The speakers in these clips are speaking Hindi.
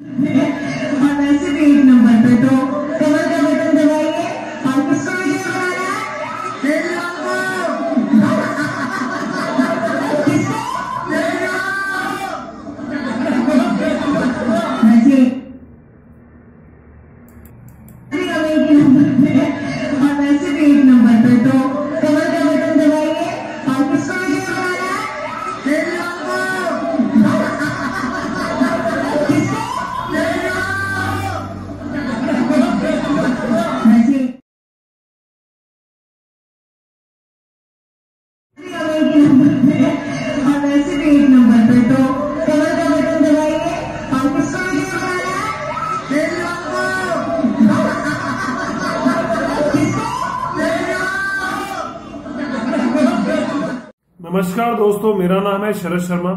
और वैसे भी एक नंबर पे तो नमस्कार दोस्तों, मेरा नाम है शरद शर्मा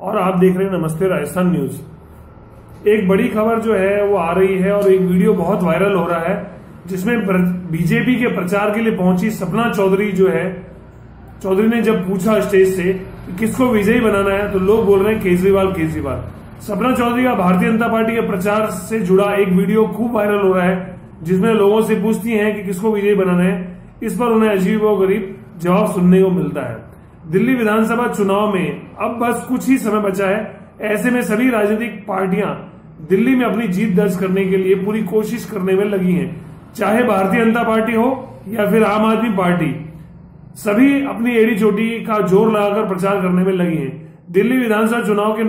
और आप देख रहे हैं नमस्ते राजस्थान न्यूज़। एक बड़ी खबर जो है, वो आ रही है और एक वीडियो बहुत वायरल हो रहा है, जिसमें बीजेपी के प्रचार के लिए पहुँची सपना चौधरी जो है चौधरी ने जब पूछा स्टेज से कि किसको विजयी बनाना है तो लोग बोल रहे हैं केजरीवाल केजरीवाल। सपना चौधरी का भारतीय जनता पार्टी के प्रचार से जुड़ा एक वीडियो खूब वायरल हो रहा है, जिसमें लोगों से पूछती हैं कि किसको विजयी बनाना है। इस पर उन्हें अजीब व गरीब जवाब सुनने को मिलता है। दिल्ली विधानसभा चुनाव में अब बस कुछ ही समय बचा है। ऐसे में सभी राजनीतिक पार्टियाँ दिल्ली में अपनी जीत दर्ज करने के लिए पूरी कोशिश करने में लगी हैं। चाहे भारतीय जनता पार्टी हो या फिर आम आदमी पार्टी सभी अपनी एड़ी चोटी का ज़ोर लगाकर प्रचार करने में लगी हैं। दिल्ली विधानसभा चुनाव के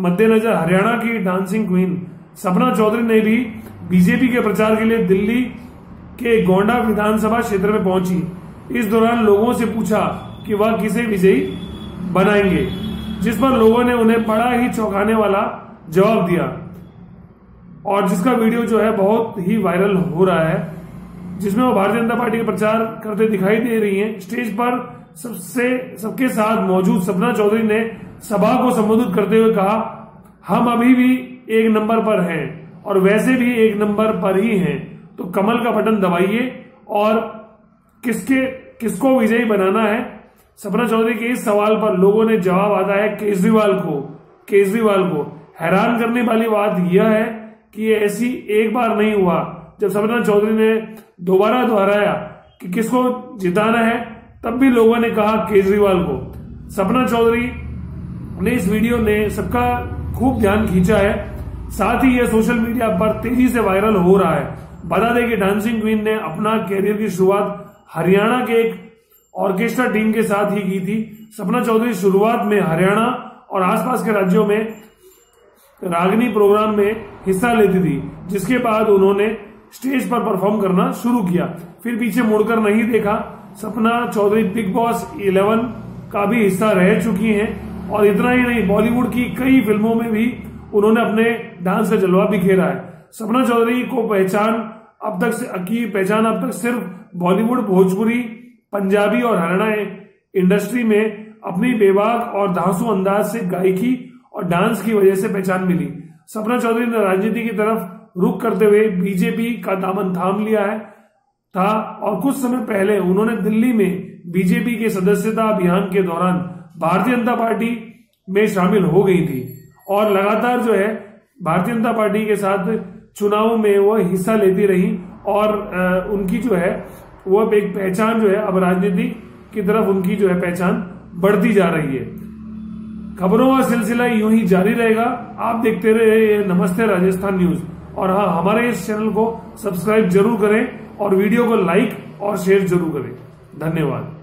मद्देनजर हरियाणा की डांसिंग क्वीन सपना चौधरी ने भी बीजेपी के प्रचार के लिए दिल्ली के गोंडा विधानसभा क्षेत्र में पहुँची। इस दौरान लोगों से पूछा कि वह किसे विजयी बनाएँगे, जिस पर लोगों ने उन्हें बड़ा ही चौंकाने वाला जवाब दिया। और जिसका वीडियो जो है बहुत ही वायरल हो रहा है। जिसमें वो भारतीय जनता पार्टी का प्रचार करते दिखाई दे रही हैं, स्टेज पर सबसे, सबके साथ मौजूद सपना चौधरी ने सभा को संबोधित करते हुए कहा, हम अभी भी एक नंबर पर हैं और वैसे भी एक नंबर पर ही हैं। तो कमल का बटन दबाइए और किसके, किसको विजयी बनाना है? सपना चौधरी के इस सवाल पर लोगों ने जवाब आता है केजरीवाल को केजरीवाल को। हैरान करने वाली बात यह है कि ऐसी एक बार नहीं हुआ जब सपना चौधरी ने दोबारा दोहराया कि किसको जिताना है, तब भी लोगों ने कहा केजरीवाल को। सपना चौधरी ने इस वीडियो ने सबका खूब ध्यान खींचा है। साथ ही यह सोशल मीडिया पर तेज़ी से वायरल हो रहा है। बता दें कि डांसिंग क्वीन ने अपना कैरियर की शुरुआत हरियाणा के एक ऑर्केस्ट्रा टीम के साथ ही की थी। सपना चौधरी शुरुआत में हरियाणा और आसपास के राज्यों में रागनी प्रोग्राम में हिस्सा लेती थी, जिसके बाद उन्होंने स्टेज पर परफॉर्म करना शुरू किया। फिर पीछे मुड़कर नहीं देखा। सपना चौधरी बिग बॉस 11 का भी हिस्सा रह चुकी हैं। और इतना ही नहीं, बॉलीवुड की कई फ़िल्मों में भी उन्होंने अपने डांस का जलवा बिखेरा है। सपना चौधरी को पहचान अब तक से, की पहचान अब तक सिर्फ़ बॉलीवुड, भोजपुरी, पंजाबी और हरियाणा इंडस्ट्री में अपनी बेबाक और धांसू अंदाज से गायकी और डांस की वजह से पहचान मिली। सपना चौधरी ने राजनीति की तरफ़ रुख करते हुए बीजेपी का दामन थाम लिया है। था, और कुछ समय पहले उन्होंने दिल्ली में बीजेपी के सदस्यता अभियान के दौरान भारतीय जनता पार्टी में शामिल हो गई थी। और लगातार जो है, भारतीय जनता पार्टी के साथ चुनाव में वह हिस्सा लेती रही, और उनकी जो है, वो एक पहचान जो है, अब राजनीति की तरफ़ उनकी जो है पहचान बढ़ती जा रही है। खबरों का सिलसिला यूँ ही जारी रहेगा। आप देखते रहे नमस्ते, राजस्थान न्यूज़। और हाँ हमारे इस चैनल को सब्सक्राइब ज़रूर करें और वीडियो को लाइक और शेयर ज़रूर करें। धन्यवाद।